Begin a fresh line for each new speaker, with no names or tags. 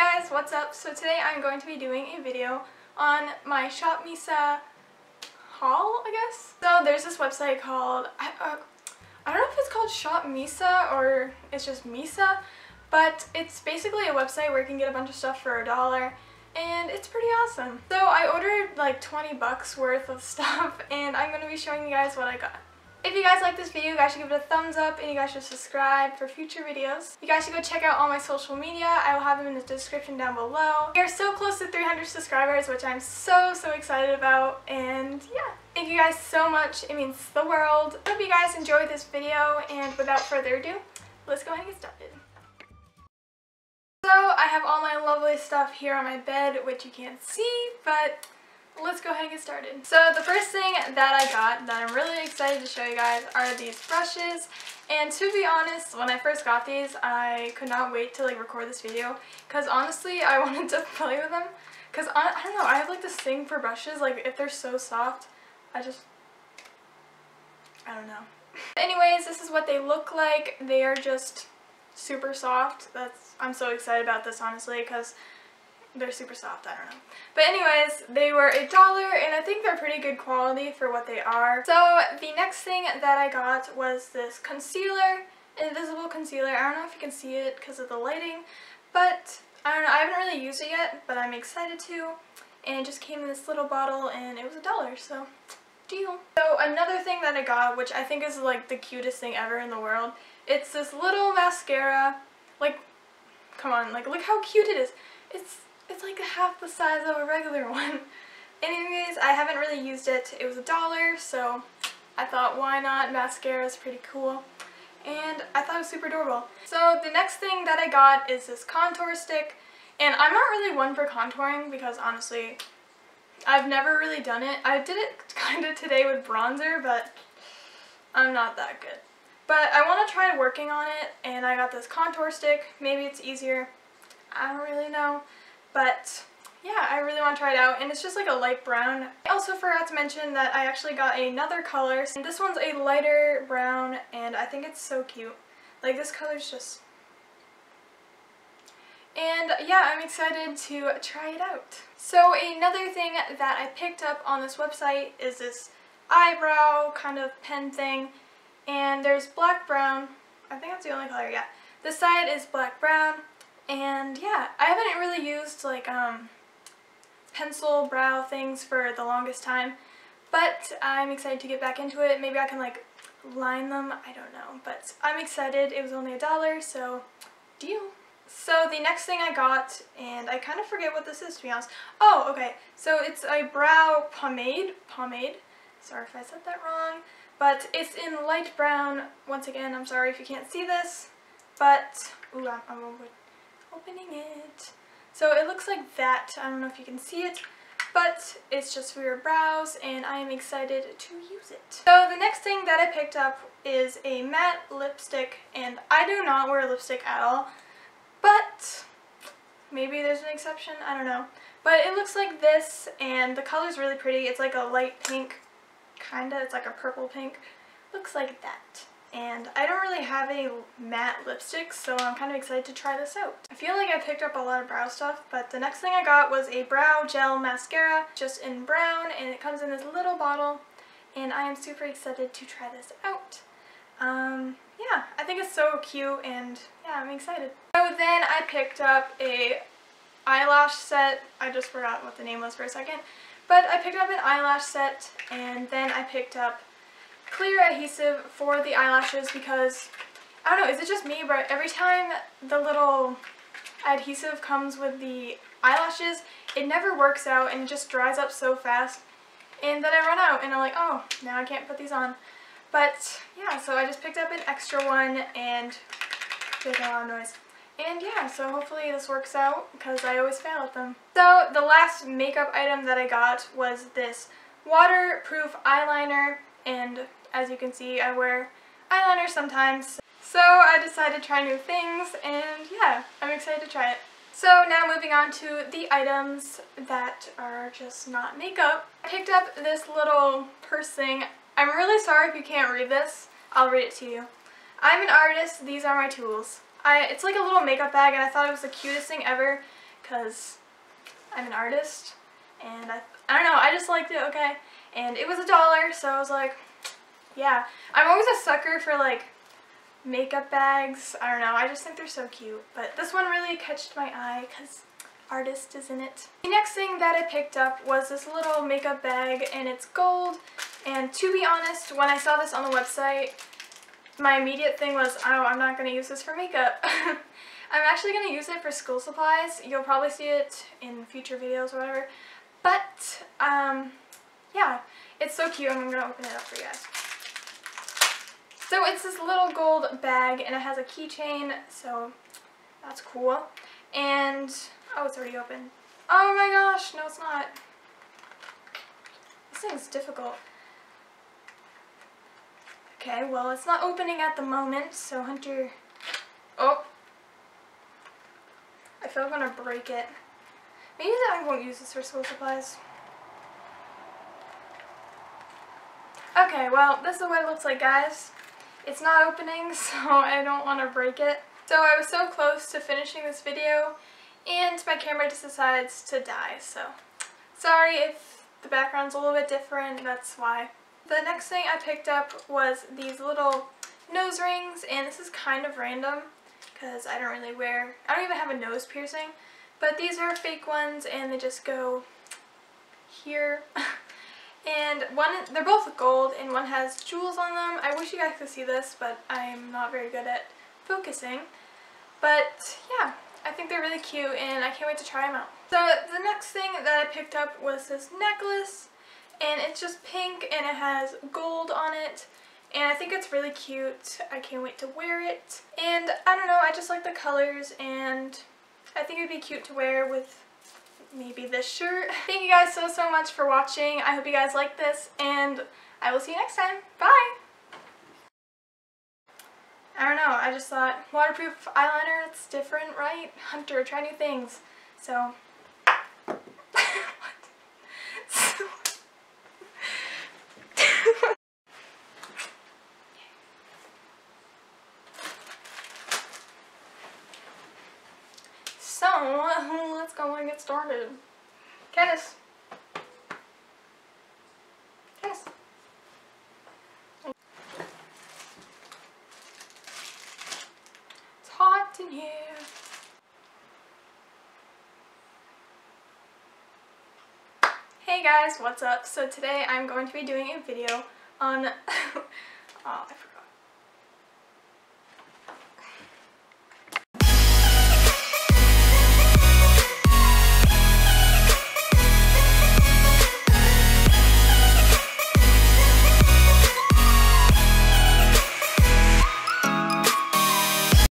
guys, what's up? So today I'm going to be doing a video on my Shop MissA haul, I guess? So there's this website called, I, uh, I don't know if it's called Shop MissA or it's just MissA, but it's basically a website where you can get a bunch of stuff for a dollar and it's pretty awesome. So I ordered like 20 bucks worth of stuff and I'm going to be showing you guys what I got. If you guys like this video, you guys should give it a thumbs up and you guys should subscribe for future videos. You guys should go check out all my social media. I will have them in the description down below. We are so close to 300 subscribers, which I'm so, so excited about. And yeah, thank you guys so much. It means the world. I hope you guys enjoyed this video. And without further ado, let's go ahead and get started. So I have all my lovely stuff here on my bed, which you can't see, but let's go ahead and get started. So the first thing that I got that I'm really excited to show you guys are these brushes. And to be honest, when I first got these, I could not wait to like record this video because honestly, I wanted to play with them. Because I, I don't know, I have like this thing for brushes, like if they're so soft, I just, I don't know. Anyways, this is what they look like. They are just super soft. That's I'm so excited about this honestly because they're super soft, I don't know. But anyways, they were a dollar and I think they're pretty good quality for what they are. So the next thing that I got was this concealer, invisible concealer. I don't know if you can see it because of the lighting, but I don't know, I haven't really used it yet, but I'm excited to. And it just came in this little bottle and it was a dollar, so deal. So another thing that I got, which I think is like the cutest thing ever in the world, it's this little mascara. Like, come on, like look how cute it is. It's it's like half the size of a regular one. Anyways, I haven't really used it. It was a dollar, so I thought why not? Mascara is pretty cool. And I thought it was super adorable. So the next thing that I got is this contour stick. And I'm not really one for contouring because honestly, I've never really done it. I did it kind of today with bronzer, but I'm not that good. But I want to try working on it, and I got this contour stick. Maybe it's easier. I don't really know. But yeah, I really want to try it out, and it's just like a light brown. I also forgot to mention that I actually got another color. And this one's a lighter brown, and I think it's so cute. Like, this color's just... And yeah, I'm excited to try it out. So another thing that I picked up on this website is this eyebrow kind of pen thing. And there's black brown. I think that's the only color, yeah. This side is black brown, and yeah, I haven't really used like um, pencil brow things for the longest time, but I'm excited to get back into it. Maybe I can like line them, I don't know, but I'm excited. It was only a dollar, so deal. So the next thing I got, and I kind of forget what this is to be honest. Oh, okay, so it's a brow pomade, pomade, sorry if I said that wrong, but it's in light brown. Once again, I'm sorry if you can't see this, but, ooh, I'm, I'm opening it. So it looks like that. I don't know if you can see it, but it's just for your brows and I am excited to use it. So the next thing that I picked up is a matte lipstick and I do not wear lipstick at all, but maybe there's an exception, I don't know. But it looks like this and the color is really pretty. It's like a light pink, kinda, it's like a purple pink. Looks like that and I don't really have any matte lipsticks so I'm kind of excited to try this out. I feel like I picked up a lot of brow stuff but the next thing I got was a brow gel mascara just in brown and it comes in this little bottle and I am super excited to try this out. Um, yeah, I think it's so cute and yeah, I'm excited. So then I picked up a eyelash set. I just forgot what the name was for a second. But I picked up an eyelash set and then I picked up clear adhesive for the eyelashes because, I don't know, is it just me, but every time the little adhesive comes with the eyelashes, it never works out and just dries up so fast. And then I run out and I'm like, oh, now I can't put these on. But yeah, so I just picked up an extra one and making a lot of noise. And yeah, so hopefully this works out because I always fail at them. So the last makeup item that I got was this waterproof eyeliner and as you can see, I wear eyeliner sometimes. So I decided to try new things and yeah, I'm excited to try it. So now moving on to the items that are just not makeup. I picked up this little purse thing. I'm really sorry if you can't read this. I'll read it to you. I'm an artist, these are my tools. I, it's like a little makeup bag and I thought it was the cutest thing ever because I'm an artist and I, I don't know, I just liked it, okay? And it was a dollar, so I was like, yeah. I'm always a sucker for like makeup bags. I don't know, I just think they're so cute. But this one really catched my eye because artist is in it. The next thing that I picked up was this little makeup bag and it's gold. And to be honest, when I saw this on the website, my immediate thing was, oh, I'm not going to use this for makeup. I'm actually going to use it for school supplies. You'll probably see it in future videos or whatever. But, um, yeah, it's so cute. And I'm going to open it up for you guys. So it's this little gold bag and it has a keychain, so that's cool. And, oh, it's already open. Oh my gosh, no it's not. This thing's difficult. Okay, well it's not opening at the moment, so Hunter, oh, I feel like I'm gonna break it. Maybe that I won't use this for school supplies. Okay, well, this is what it looks like, guys. It's not opening, so I don't want to break it. So I was so close to finishing this video, and my camera just decides to die, so sorry if the background's a little bit different, that's why. The next thing I picked up was these little nose rings, and this is kind of random because I don't really wear, I don't even have a nose piercing, but these are fake ones and they just go here. and one, they're both gold and one has jewels on them. I wish you guys could see this, but I'm not very good at focusing. But yeah, I think they're really cute and I can't wait to try them out. So the next thing that I picked up was this necklace and it's just pink and it has gold on it and I think it's really cute. I can't wait to wear it. And I don't know, I just like the colors and I think it'd be cute to wear with maybe this shirt. Thank you guys so, so much for watching. I hope you guys like this and I will see you next time. Bye! I don't know, I just thought waterproof eyeliner, it's different, right? Hunter, try new things. So, So, go and get started. Candace. Candace. It's hot in here. Hey guys, what's up? So today I'm going to be doing a video on oh,